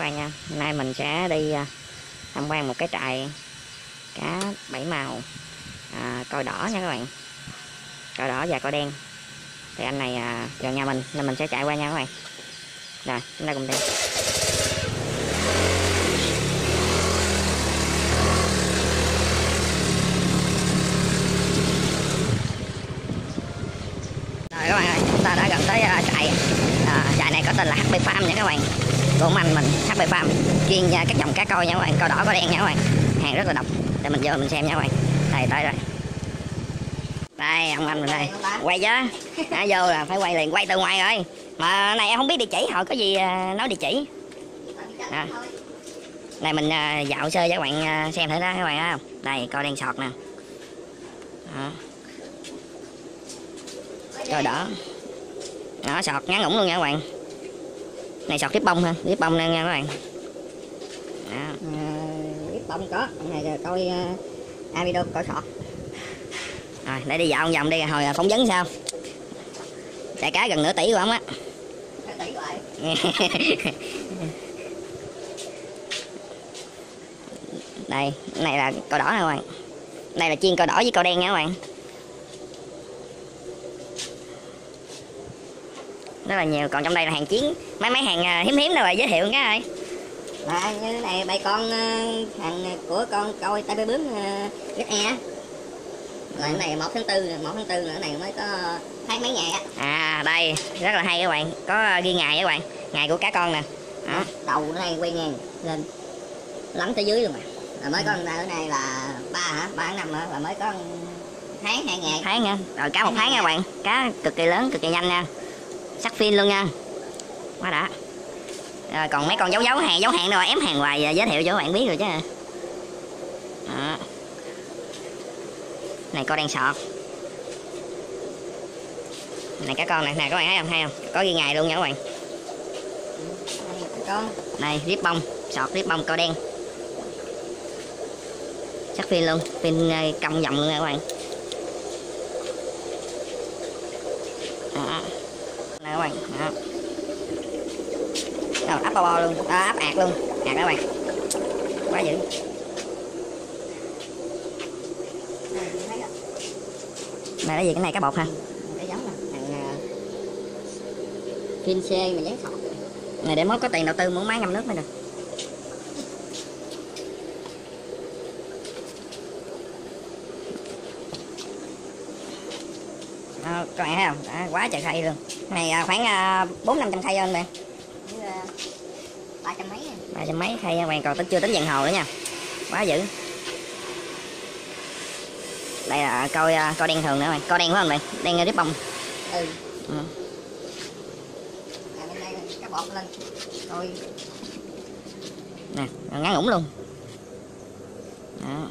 bạn nha. Hôm nay mình sẽ đi à, tham quan một cái trại cá bảy màu à, Coi đỏ nha các bạn. Coi đỏ và coi đen. Thì anh này à, gần nhà mình nên mình sẽ chạy qua nha các bạn. Rồi chúng ta cùng đi Rồi các bạn ơi, chúng ta đã gần tới à, trại à, Trại này có tên là HB Farm nha các bạn của anh mình HB Farm chuyên à, các dòng cá coi nha các bạn coi đỏ có đen nha các bạn. Hàng rất là độc. Để mình vô mình xem nha các bạn. Đây tới rồi. Đây ông anh mình đây. Quay chứ đã vô là phải quay liền quay từ ngoài rồi. Mà này em không biết địa chỉ họ có gì à, nói địa chỉ. À. này mình à, dạo sơ cho các bạn à, xem thử đó các bạn thấy không? Đây coi đen sọt nè. À. coi đỏ. Nó sọt ngắn ngủng luôn nha các bạn này sọt tiếp bông ha tiếp bông nè nha các bạn. Đó. tiếp bông có. Này là coi uh, amido coi sọt. Rồi để đi dạo vòng đi hồi phỏng vấn sao? Chạy cá gần nửa tỷ của ông á. Đây cái này là cò đỏ nè các bạn. Đây là chiên cò đỏ với cò đen nha các bạn rất là nhiều còn trong đây là hàng chiến mấy mấy hàng à, hiếm hiếm đâu rồi giới thiệu cái ơi là như thế này bầy con ờ, hàng của con coi tay bướm rất e. Cái này một tháng tư một tháng tư nữa này mới có tháng mấy ngày á. À đây rất là hay các bạn có ghi ngày các bạn ngày của cá con nè. Đó. đầu nó này quay ngang lên lắng tới dưới luôn mà. Là mới có ở này là ba hả ba tháng năm nữa là mới có tháng hai ngày. Tháng nha rồi cá một tháng nha các bạn cá cực kỳ lớn cực kỳ nhanh nha sắc phim luôn nha. Quá đã. Rồi còn mấy con dấu dấu hàng dấu hẹn rồi ém hàng hoài giới thiệu cho các bạn biết rồi chứ. Đó. này con đen sọt. Này cá con này nè các bạn thấy không hay không? Có ghi ngày luôn nha các bạn. Con. Này rip bông sọt rip bông co đen. Sắc phim luôn phim ờ, cong vòng luôn nha các bạn đó nè các bạn. Đó. Rồi áp bao bo luôn. À, áp ạt luôn. Ạt các bạn. Quá dữ. Này là gì? Cái này cá bột hả? Cái giống là thằng phim xe mà dán sọt này để mới có tiền đầu tư muốn máy ngâm nước mới được. Đó, các bạn thấy không? Đó, quá trời khay luôn này à, khoảng à, bốn năm trăm khay anh bạn. Ba trăm mấy à. ba trăm mấy nha bạn còn tính chưa tính vàng hồ nữa nha. Quá dữ. Đây là coi à, coi đen thường nữa bạn. Coi đen phải không bạn. Đen rip bông. Ừ. Ừ. à, bên đây là cá bọt lên. Rồi. Nè ngắn ngủn luôn. Đó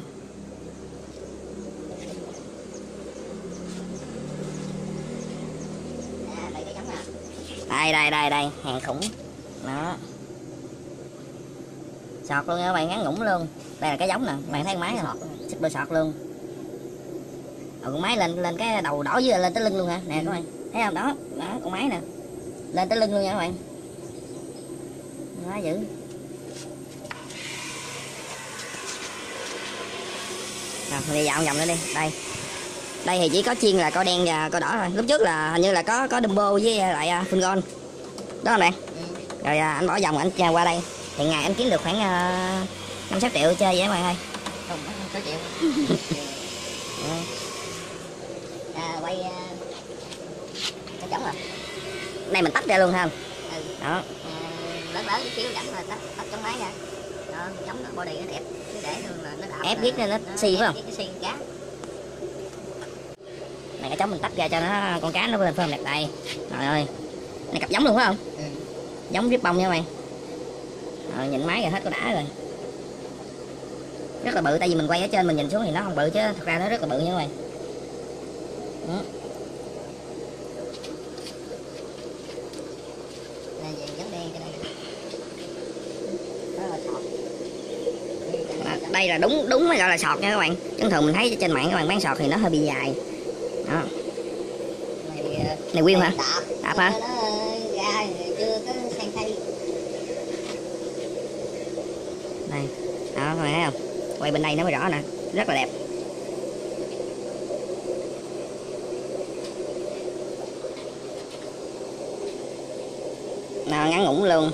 à, đây cái giống à đây đây đây đây. Hàng khủng. Đó. Sọt luôn nha các bạn ngắn ngủng luôn. Đây là cái giống nè. Bạn thấy con máy nè super sọt luôn. Ừ, con máy lên lên cái đầu đỏ dưới lên tới lưng luôn hả? Nè các bạn. Thấy không? Đó đó con máy nè. Lên tới lưng luôn nha các bạn. Quá dữ rồi mình đi dạo vòng nữa đi. Đây đây thì chỉ có chiên là có đen và có đỏ thôi. Lúc trước là hình như là có có Dumbo với lại uh, Fungon đó nè rồi à, anh bỏ vòng anh qua đây. Thì ngày anh kiếm được khoảng à, năm sáu triệu chơi vậy bạn ơi không có chịu. À, quay cái giống rồi đây mình tách ra luôn ha ừ. đó. Lớn lớn chút xíu giống là tắt tắt trong máy ra. Đó giống body nó đẹp. Để luôn là nó đạp Ép viết lên nó xì phải không? Viết cá này cái trống mình tách ra cho nó con cá nó lên phơm đẹp đây trời ơi. Này cặp giống luôn phải không? Ừ. giống rip bông nha bạn. Rồi, nhìn máy rồi hết có đã rồi. Rất là bự tại vì mình quay ở trên mình nhìn xuống thì nó không bự chứ. Thật ra nó rất là bự nha sọt À, đây. Là đúng đúng mới gọi là sọt nha các bạn. Chứ thường mình thấy trên mạng các bạn bán sọt thì nó hơi bị dài đó. Này này nguyên hả? Đạp hả? này đây. Đó, các bạn thấy không? Quay bên đây nó mới rõ nè. Rất là đẹp. Nào, ngắn ngủn luôn.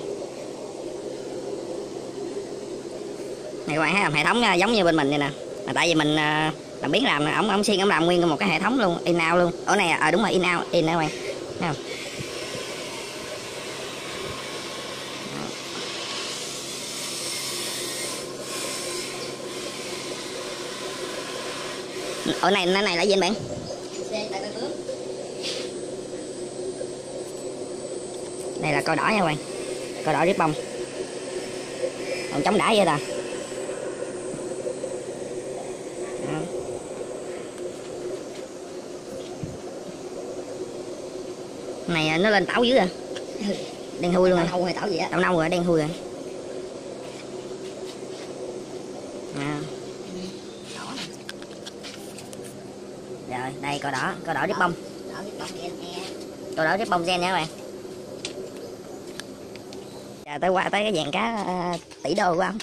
Này, các bạn thấy không? Hệ thống à, giống như bên mình vậy nè. Mà tại vì mình à, là biết biến làm ổng ổng xuyên ổng làm nguyên một cái hệ thống luôn in out luôn. Ở này à đúng rồi in out in các bạn thấy không ở này nó này là gì anh bạn? Đây là coi đỏ nha các bạn. Coi đỏ rít bông. Còn chống đã vậy ta? Này à, nó lên tảo dữ à? Đen thui luôn rồi nâu hay tảo gì á? Tảo nâu rồi đen thui rồi à. rồi đây coi đỏ coi đỏ rít bông. Coi đỏ rít bông gen nha các bạn. Giờ tới qua tới cái dạng cá à, tỷ đô của ông.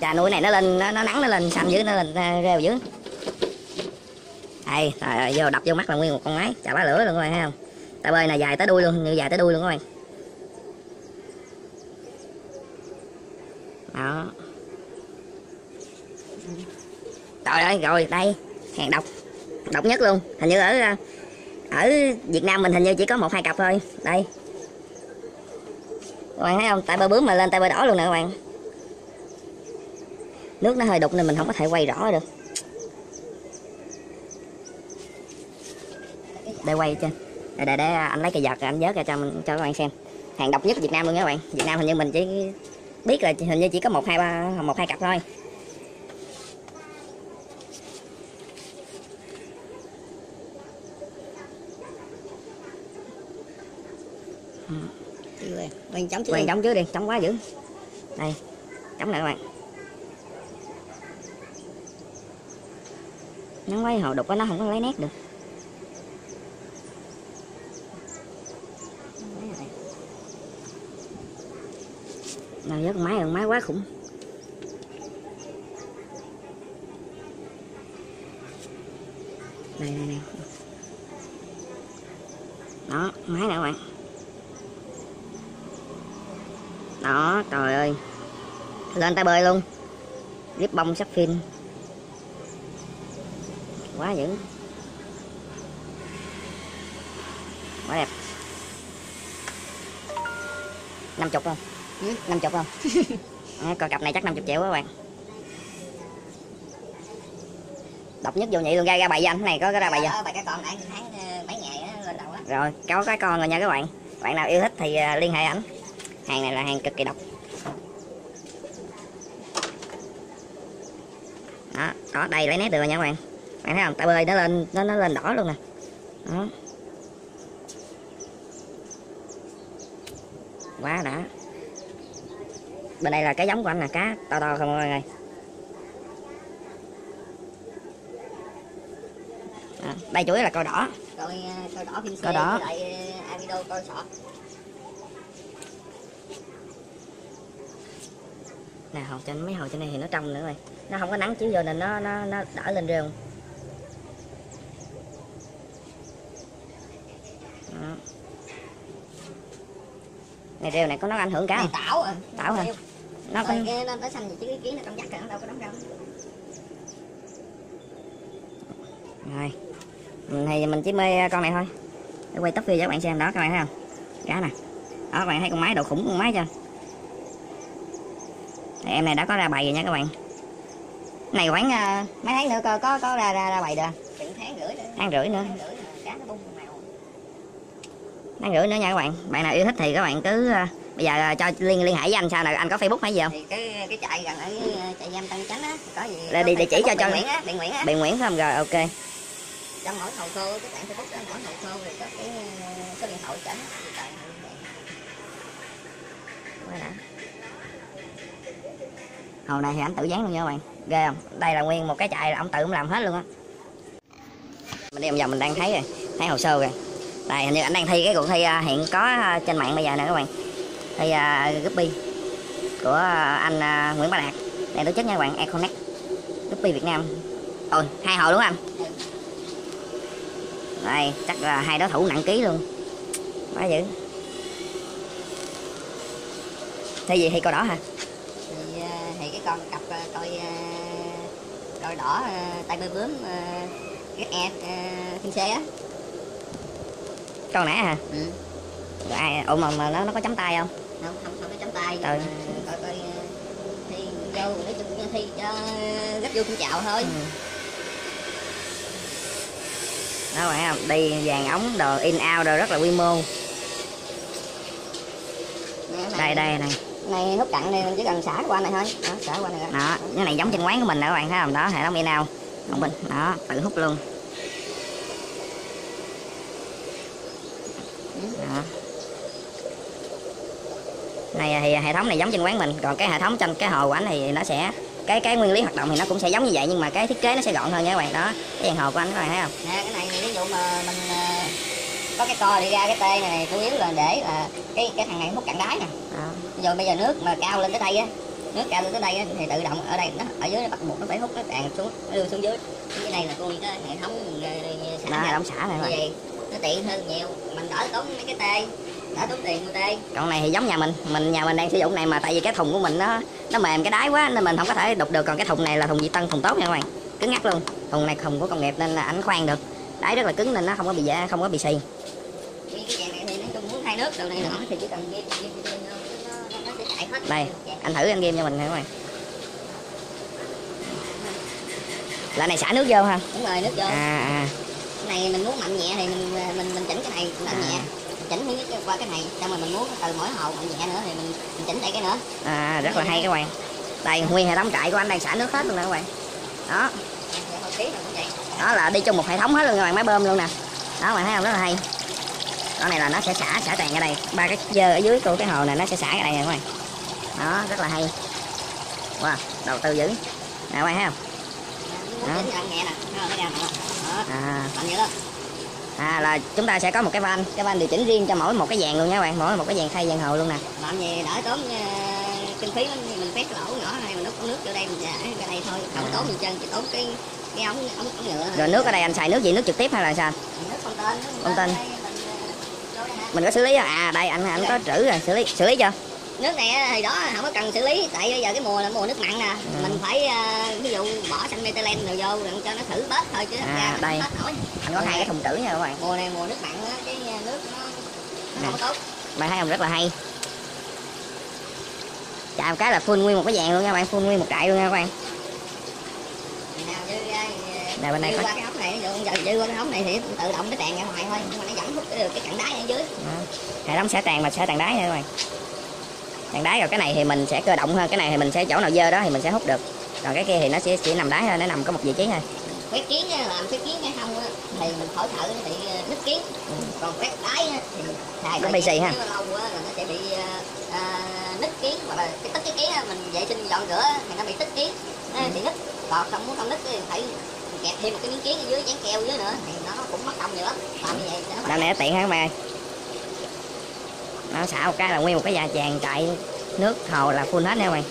Chà nuôi này nó lên nó, nó nắng nó lên xanh dưới nó lên à, rêu dưới đây trời vô đập vô mắt là nguyên một con máy. Chà bá lửa luôn các bạn, thấy không? Tay bơi này dài tới đuôi luôn, như dài tới đuôi luôn các bạn. Đó. Trời ơi, rồi, đây, hàng độc. Độc nhất luôn, hình như ở ờ, ở Việt Nam mình hình như chỉ có một hai cặp thôi. Đây. Các bạn thấy không? Tại bơi bướm mà lên tay bơi đỏ luôn nè các bạn. Nước nó hơi đục nên mình không có thể quay rõ được. Để quay trên để, để, để anh lấy cây giật anh vớt ra cho mình cho các bạn xem. Hàng độc nhất Việt Nam luôn nha các bạn. Việt Nam hình như mình chỉ biết là hình như chỉ có một hai ba một hai cặp thôi. Đi về. Mình chấm chứ quay chống trước đi. Chống quá dữ. Đây. Chống lại các bạn. Nắng quá hồ đục quá nó không có lấy nét được nào con máy con máy quá khủng. Đây đây đây đó máy nè các bạn. Đó, trời ơi. Lên tay bơi luôn. Rip bông sắp phim. Quá dữ. Quá đẹp. Năm chục không? Ừ. năm chục không? À, coi cặp này chắc 50 triệu các bạn. Độc nhất vô nhị luôn ra ra bài với anh này có cái ra bài Ờ, bài cái con ăn tháng ờ, mấy ngày á lên đầu á. Rồi có cái con rồi nha các bạn. Bạn nào yêu thích thì liên hệ ảnh. Hàng này là hàng cực kỳ độc. Đó đó đây lấy nét được rồi nha các bạn. Bạn thấy không? Tay bơi nó lên nó nó lên đỏ luôn nè. Đó. Quá đã bên đây là cái giống của anh là cá to to không mọi người? Đó, đây chủ yếu là coi đỏ. Coi coi đỏ phim Coi đỏ. lại coi sọt nè hồ trên mấy hồ trên này thì nó trong nữa rồi. Nó không có nắng chiếu vô nên nó nó nó đỡ lên rêu. Này rêu này có nó ảnh hưởng cả không? tảo à. Tảo hả? Nó Rồi cái nó nó xanh gì chứ cái kiến nó trong chắc nó đâu có đóng đâu. Rồi. Thì mình chỉ mê con này thôi. Để quay tóc video cho các bạn xem đó các bạn thấy không? Cá nè. Đó các bạn thấy con máy độ khủng con máy chưa? Thì em này đã có ra bầy rồi nha các bạn. Này khoảng ờ, mấy tháng nữa có có có ra ra ra bầy được. Chừng tháng rưỡi nữa. Tháng rưỡi nữa. Tháng rưỡi là cá nó bung màu. Tháng rưỡi nữa nha các bạn. Bạn nào yêu thích thì các bạn cứ ờ, bây giờ ờ, cho liên liên hệ với anh sao nào anh có facebook hay gì không? Thì cái cái trại gần ở ờ, trại giam Tân Chánh á có gì Là có địa- chỉ cho- cho- Điện Nguyễn á Điện Nguyễn á. Bạn nguyễn không? Rồi ok. Trong mỗi hồ khô cái bạn Facebook đó mỗi hồ khô thì có cái ờ, số điện thoại chỉnh thì tại Quá đã. Hồ này thì anh tự dán luôn nha các bạn. Ghê không? Đây là nguyên một cái chạy là ông tự ông làm hết luôn á. Mình đi vòng vòng mình đang thấy rồi Thấy hồ sơ rồi. Đây hình như anh đang thi cái cuộc thi à, hiện có trên mạng bây giờ nè các bạn Thi uh, Guppy của anh à, Nguyễn Bá Đạt. Đèn tổ chức nha các bạn Econet Duppy Việt Nam. Ôi hai hồ đúng không đây chắc là hai đối thủ nặng ký luôn. Quá dữ. Thế gì hay câu đỏ hả? Thì, ờ, thì cái con cặp coi coi đỏ tay bơi bướm ghét e thiên xe á. Câu nãy hả? Ừ. Ai ủa mà, mà nó nó có chấm tay không không không không có chấm tay. Coi coi thi vô nói chung thi cho rất vui xin chào thôi. Ừ. đó bạn không đi vàng ống đồ in out đồ rất là quy mô. Đây đây này này hút cặn này mình chỉ cần xả qua này thôi. Đó, xả qua này ra. đó cái này giống trên quán của mình đó các bạn thấy không? Đó hệ thống in out. Không bình đó tự hút luôn này thì hệ thống này giống trên quán mình còn cái hệ thống trên cái hồ của anh thì nó sẽ cái cái nguyên lý hoạt động thì nó cũng sẽ giống như vậy nhưng mà cái thiết kế nó sẽ gọn hơn nha các bạn đó. Cái đèn hồ của anh các bạn thấy không? Nè cái này ví dụ mà mình ờ, có cái co đi ra cái tê này, chủ yếu là để là cái cái thằng này hút cặn đáy nè. Đó. rồi bây giờ nước mà cao lên tới đây á nước cao lên tới đây á, thì tự động ở đây nó ở dưới nó bắt buộc nó phải hút nó tràn xuống nó đưa xuống dưới. Cái này là con cái hệ thống ờ, đó hệ thống xả này vậy nó tiện hơn nhiều. Mình đỡ tốn mấy cái tê đỡ tốn tiền mua tê. Còn này thì giống nhà mình mình nhà mình đang sử dụng này mà tại vì cái thùng của mình nó nó mềm cái đáy quá nên mình không có thể đục được. Còn cái thùng này là thùng Việt Tân thùng tốt nha các bạn. Cứng ngắc luôn. Thùng này thùng của công nghiệp nên là ảnh khoan được. Đáy rất là cứng nên nó không có bị dạ không có bị xì. Cái này thì nói chung muốn thay nước đồ này nọ thì chỉ cần ghim ghim ghim nó, nó, nó sẽ chạy hết. Đây anh thử anh game cho mình nè các bạn. Loại này xả nước vô ha? Đúng rồi nước vô. À à. Cái này mình muốn mạnh nhẹ thì mình mình mình chỉnh cái này mạnh À. nhẹ chỉnh nhất qua cái này xong rồi mình muốn từ mỗi hồ mạnh nhẹ nữa thì mình, mình chỉnh đây cái nữa. À rất là hay các bạn. Đây nguyên hệ thống trại của anh đang xả nước hết luôn nè các bạn. Đó. Đó là đi chung một hệ thống hết luôn các bạn máy bơm luôn nè. Đó các bạn thấy không? Rất là hay. Đó này là nó sẽ xả xả tràn ra đây ba cái dơ ở dưới của cái hồ này nó sẽ xả ra đây nè các bạn. Đó rất là hay. Wow đầu tư dữ. Nè các bạn thấy không? Đó. à, à là chúng ta sẽ có một cái van. Cái van điều chỉnh riêng cho mỗi một cái dàn luôn nha các bạn. Mỗi một cái dàn khay dàn hồ luôn nè. Làm gì? Đỡ tốn ờ, kinh phí mình phét lỗ nhỏ này mình đút nước vô đây mình cái này thôi. Không tốn gì chân chỉ tốn cái cái ống ống ống nhựa thôi. rồi nước ở đây anh xài nước gì? Nước trực tiếp hay là sao? Nước không tên nước Không tên. đây mình, ờ, đây mình có xử lý không? à đây anh anh có trữ rồi. Xử lý xử lý chưa nước này thì đó không có cần xử lý. Tại bây giờ cái mùa là mùa nước mặn nè. Ừ. mình phải ờ, ví dụ bỏ xanh methylen rồi vô rồi cho nó thử bớt thôi chứ À, ra nó đây. hết nổi. Anh có hai cái thùng trữ nha các bạn. Mùa này mùa nước mặn á cái ờ, nước nó, nó không tốt. Bạn thấy không? Rất là hay. Chạm cái là full nguyên một cái dàn luôn nha bạn. Full nguyên một trại luôn nha các bạn. Thì, Đây, bên dư có- qua cái ống này giờ dư qua cái ống này thì tự động nó tràn ra ngoài thôi. Nhưng mà nó vẫn hút cái, cái cặn đáy ở dưới. Hệ thống xả tràn mà xả tràn đáy nha các bạn tràn đáy rồi cái này thì mình sẽ cơ động hơn cái này thì mình sẽ chỗ nào dơ đó thì mình sẽ hút được. Còn cái kia thì nó sẽ chỉ nằm đáy thôi nó nằm có một vị trí thôi. Quét kiến làm quét kiến hay không thì mình khỏi nó bị ờ, nứt kiến. Còn quét đáy thì xài Ừ. Nó bị xì ha? lâu là nó sẽ bị ờ, nứt kiến hoặc là cái tất cái kiến mình vệ sinh dọn rửa thì nó bị tích kiến nó Ừ. bị nứt. Còn không muốn không nứt thì phải kẹp thêm một cái miếng kiến ở dưới dán keo dưới nữa thì nó cũng mất công nhiều lắm. Làm như vậy làm này tiện các bạn ơi Ờ, nó xả một cái là nguyên một cái nhà tràn chạy nước hồ là full hết nha mày, bạn.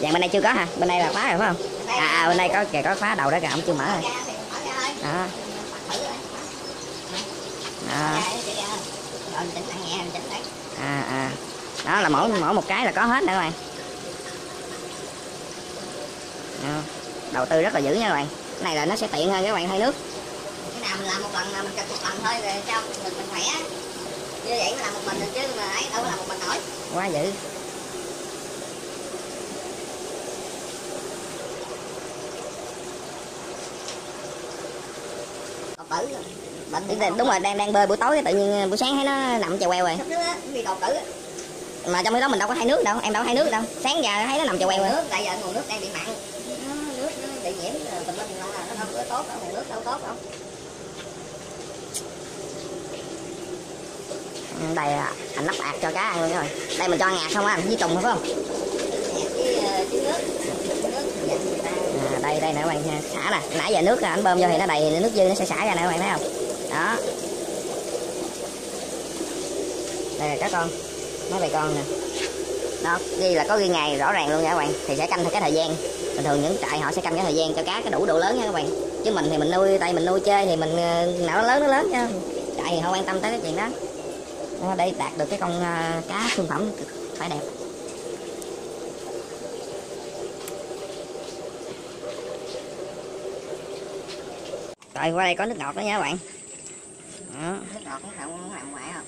Dạ, bên đây chưa có hả? Bên đây là khóa rồi phải không? À, à bên đây có kìa có khóa đầu đó kìa ông chưa mở rồi. Đó. Đó. À à. Đó là mỗi mỗi một cái là có hết nữa các bạn. Đầu tư rất là dữ nha các bạn. Cái này là nó sẽ tiện hơn các bạn thay nước. Cái nào mình làm một lần là mình chụp một lần thôi rồi sao mình mình khỏe như vậy mới làm một mình được chứ mà ấy đâu có làm một mình nổi. Quá dữ. Tử bệnh đúng rồi đang đang bơi buổi tối tự nhiên buổi sáng thấy nó nằm chèo queo rồi mà trong khi đó mình đâu có thay nước đâu em đâu có thay nước đâu. Sáng giờ thấy nó nằm chèo queo rồi nước tại giờ nguồn nước đang bị mặn. Nước nó bị nhiễm tùm lum la nó đâu có tốt đâu nguồn nước đâu tốt đâu đây à, anh lắp ạt cho cá ăn luôn rồi đây mình cho ngạt không anh với trùng phải không? À, đây đây nè các bạn xả nè nãy giờ nước anh bơm vô thì nó đầy thì nước dư nó sẽ xả ra nè các bạn thấy không? Đó. Đây là cá con. Mấy bài con nè. Đó ghi là có ghi ngày rõ ràng luôn nha các bạn. Thì sẽ canh theo cái thời gian. Bình thường những trại họ sẽ canh cái thời gian cho cá cái đủ độ lớn nha các bạn. Chứ mình thì mình nuôi tay mình nuôi chơi thì mình ờ, nào nó lớn nó lớn nha. Trại thì họ quan tâm tới cái chuyện đó để đạt được cái con ờ, cá thương phẩm phải đẹp. Rồi qua đây có nước ngọt đó nha các bạn. Đó. nước ngọt cũng không làm ngoại không?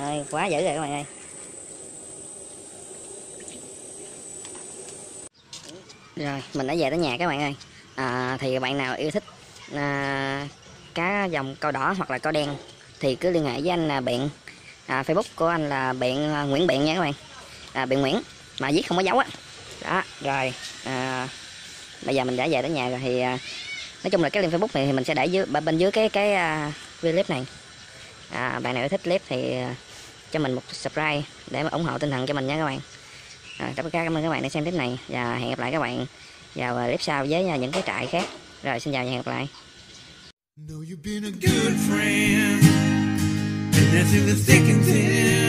Ơi, quá dữ rồi các bạn ơi. Rồi mình đã về tới nhà các bạn ơi. À, thì bạn nào yêu thích à, cá dòng câu đỏ hoặc là câu đen thì cứ liên hệ với anh là biện à, facebook của anh là biện à, nguyễn biện nha các bạn. À, biện nguyễn mà viết không có dấu á. Đó rồi à, bây giờ mình đã về tới nhà rồi thì à, nói chung là cái link facebook này thì mình sẽ để dưới bên dưới cái cái à, video clip này. À, bạn nào thích clip thì à, cho mình một subscribe để mà ủng hộ tinh thần cho mình nha các bạn. À, tất cả cảm ơn các bạn đã xem clip này và hẹn gặp lại các bạn vào à, clip sau với à, những cái trại khác. Rồi xin chào và hẹn gặp lại. That's in the thick and thin.